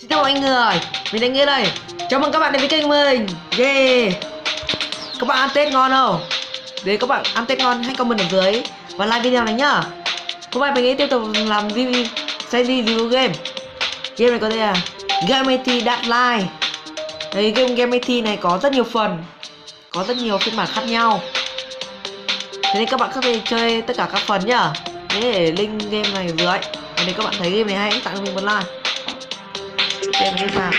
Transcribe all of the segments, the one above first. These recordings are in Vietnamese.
Xin chào mọi người, mình Anh Nghĩa đây. Chào mừng các bạn đến với kênh mình. Yeah. Các bạn ăn Tết ngon không? Để các bạn ăn Tết ngon hãy comment ở dưới Và like video này nhá. Hôm nay mình nghĩ tiếp tục làm review Xem review game. Game này có tên là Game AT Deadline. Đấy, game Game AT này có rất nhiều phần Có rất nhiều phiên bản khác nhau. Thế nên các bạn có thể chơi tất cả các phần nhá. Để link game này dưới. Và nếu các bạn thấy game này hay hãy tặng mình một like Xem như vào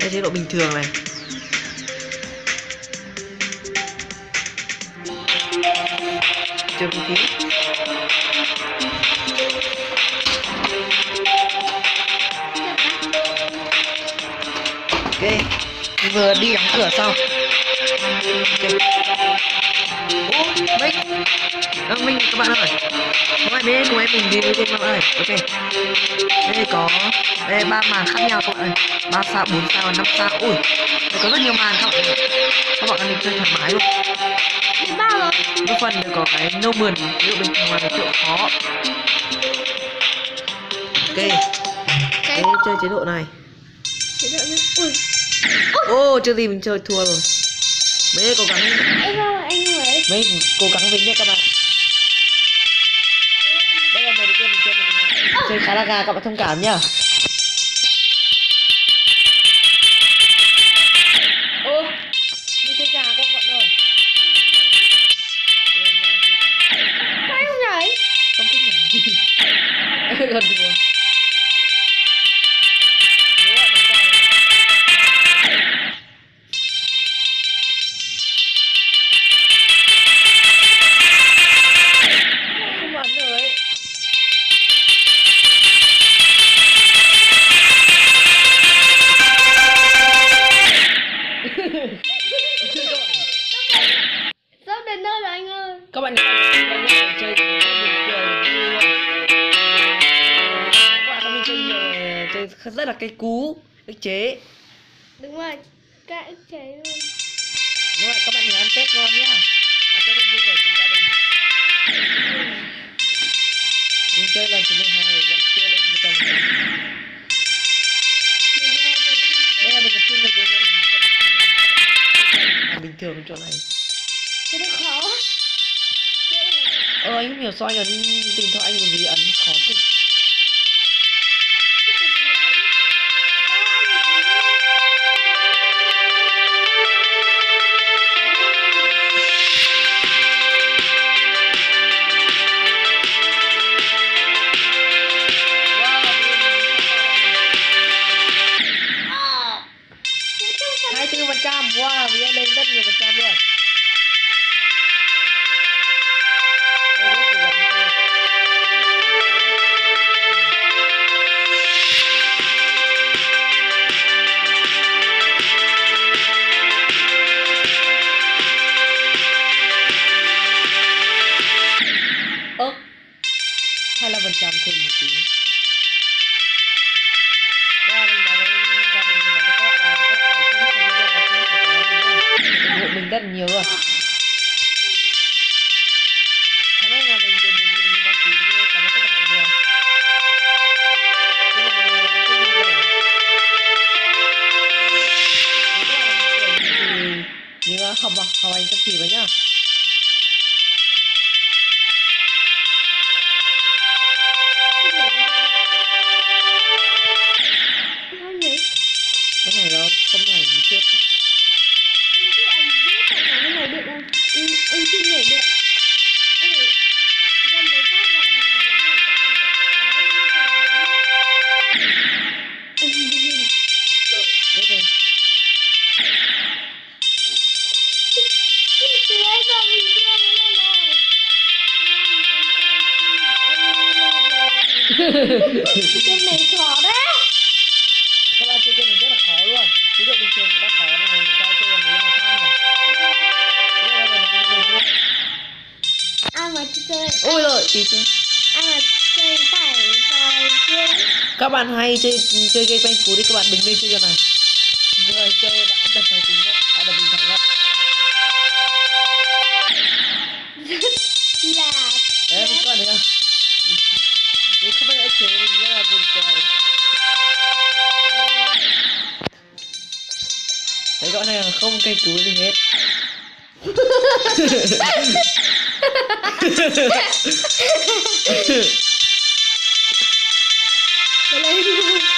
Đây chế độ bình thường này. Chưa một tí. Ok vừa đi đóng cửa xong okay. Ô, à, Minh các bạn ơi. Bạn bên cùng em mình đi với các bạn ơi Ok. Đây có Đây ba màn khác nhau các bạn ơi ba sao, bốn sao, năm sao. Ui Đây có rất nhiều màn các bạn Các bạn đi chơi thoải mái luôn. Ba rồi. Cái phần này có cái no mượn Ví dụ bình thường là cái chỗ khó. Ok. Cái Đây chơi chế độ này. Chế độ như Ui. Ô chưa gì mình chơi thua rồi. Mấy cố gắng Anh ơi anh ơi. Mấy cố gắng vinh nhé các bạn Đây là lần đầu tiên mình chơi mình. Chơi khá là gà các bạn thông cảm nhá. Ô Mình chơi gà các bạn ơi. Không nhảy? Không thích nhảy. Gần thua cây cú ức chế. Đúng rồi Các ức chế luôn. Đúng rồi các bạn nhớ ăn tết ngon nhá. Ăn tết vui vẻ cùng gia đình. Mình chơi lần thứ 12 vẫn chưa lên một trăm đây là mình tập trung về cái mình bình thường chỗ này. Cái đó khó. Cái ờ anh không hiểu sao anh ấn điện thoại anh vì ấn khó cực hai trăm thêm một tí. Gia đình nói với gia đình nói với các bạn là các bạn phải xem video là không phải gì ủng hộ mình rất là nhiều rồi học bằng là hành được chỉ vào nhá. Chết Anh cứ ấn giữ phải nói được Anh chưa được Anh phải nhảy cho anh gần Đấy, như thế rồi rồi Cái này khó đấy ôi rồi tí chứ chơi các bạn hay chơi chơi game quanh cú đi, các bạn đừng đi chơi game này. Người chơi bạn đập máy tính mất à đập điện thoại mất là em có bạn thấy không? Đấy không phải là chế mình rất là buồn cười. Đấy các bạn thấy không cây cú gì hết anh anh trên đây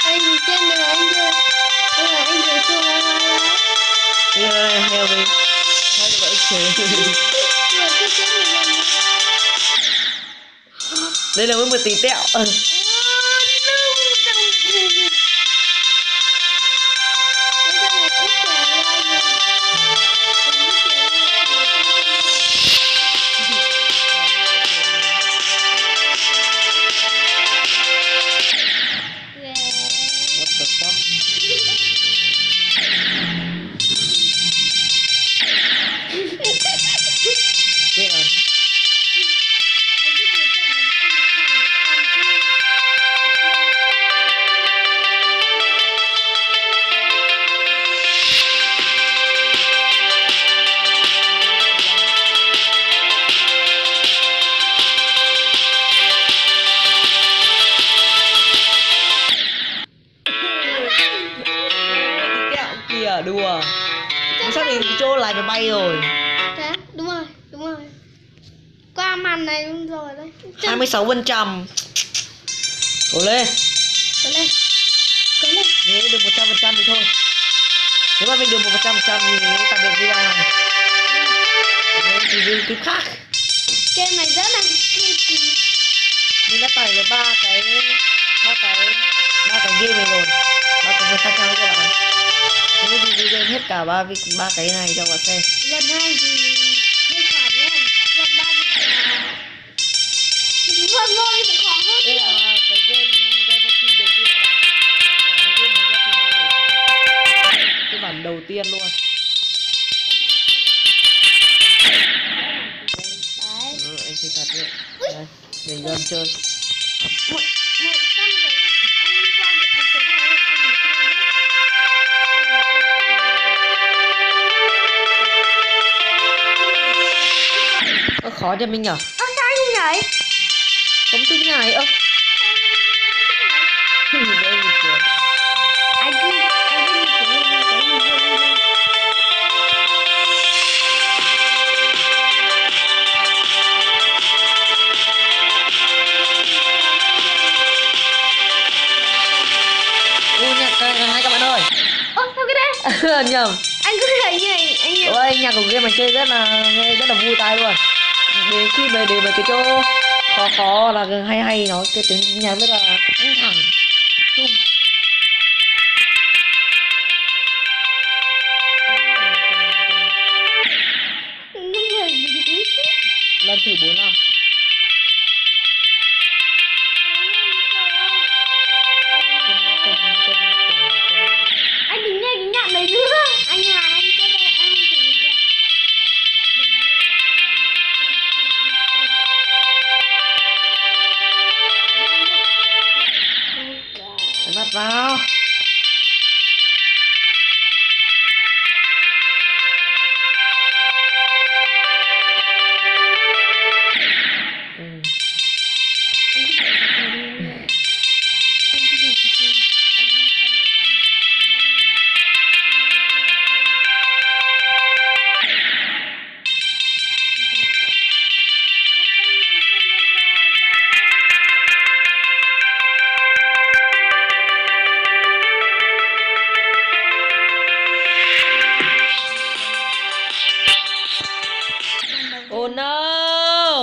anh chưa là anh vừa xuống ra ra ra Bây Hai đứa vợ Đây là mới một tí tẹo. Kìa đùa Mình sắp đến cái chỗ lái máy bay rồi Thế, đúng rồi, đúng rồi. Qua màn này luôn rồi đấy. Chân- 26 phần trăm Cố lên Cố lên. Cố lên. Nếu được 100 phần trăm thì thôi Nếu mà mình được 100 phần trăm thì mình tạm biệt video này Nếu thì video clip khác Game này rất là. Mình đã tải được ba cái ba cái ba cái game này rồi ba cái game khác nhau các bạn Nếu thì video hết cả ba vi- ba cái này cho bạn xem Lần hai thì hơi khó đúng không? Lần ba thì. Lần thì cũng khó hơn. đây là cái game game đầu tiên cái game này rất là cái bản đầu tiên luôn Đấy. ừ, anh chơi thật đấy đây để gần chơi khó cho mình nhở Ơ sao anh nhảy? không thích nhảy ơ Anh cứ anh cứ hai các bạn ơi Ơ sao cái đấy? nhầm Anh cứ nhảy như anh nhảy. ôi nhạc của game này chơi rất là nghe rất là vui tai luôn đến khi về đến về cái chỗ khó khó là hay hay nó cái tiếng nhạc rất là căng thẳng. Chung lần thử bốn năm anh 完了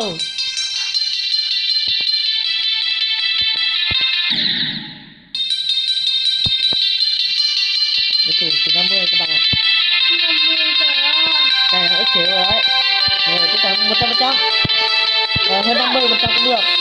đầu Để thử từ 50 các bạn ạ. Cái này ít xíu rồi đấy Rồi tất cả 100% Ờ, hơn 50% cũng được.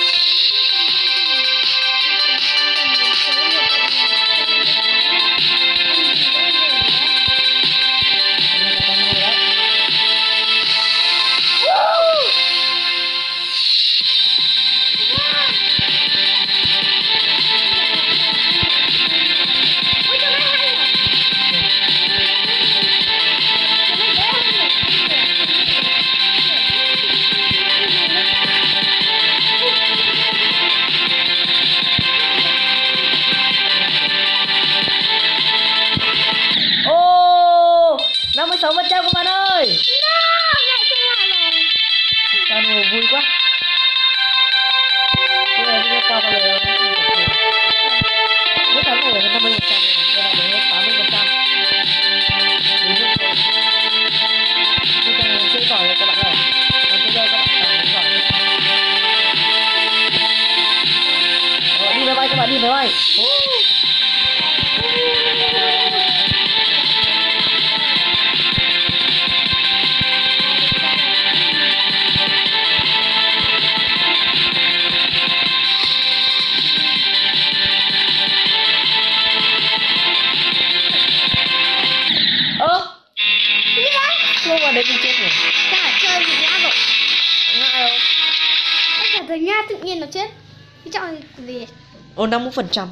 năm xuống phần trăm.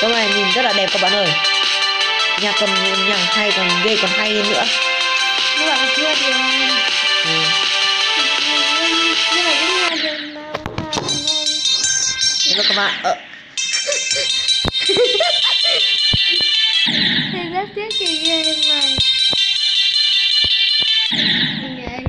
Tấm này nhìn rất là đẹp các bạn ơi. Nhạc còn nhạc hay còn ghê còn hay hơn nữa. Các bạn chưa thì ừ. Hello các bạn ờ. Thì rất tiếc kỳ ghê mày Anh anh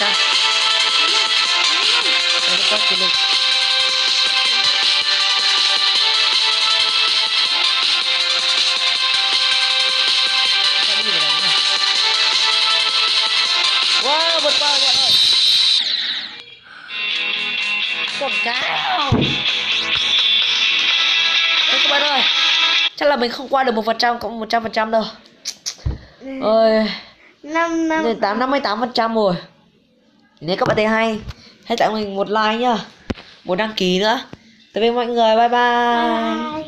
sao? Để nó Wow, vượt qua rồi ơi Quảng các bạn ơi Chắc là mình không qua được một phần trăm cũng 100% đâu. Ừ. Ôi. Năm năm. Tám năm mươi tám phần trăm rồi nếu các bạn thấy hay. Hãy tặng mình một like nhá. Một đăng ký nữa. Tạm biệt mọi người. Bye. Bye, bye.